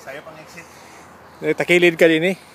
Saya pang-exit. Eh, takilid ka din. Eh.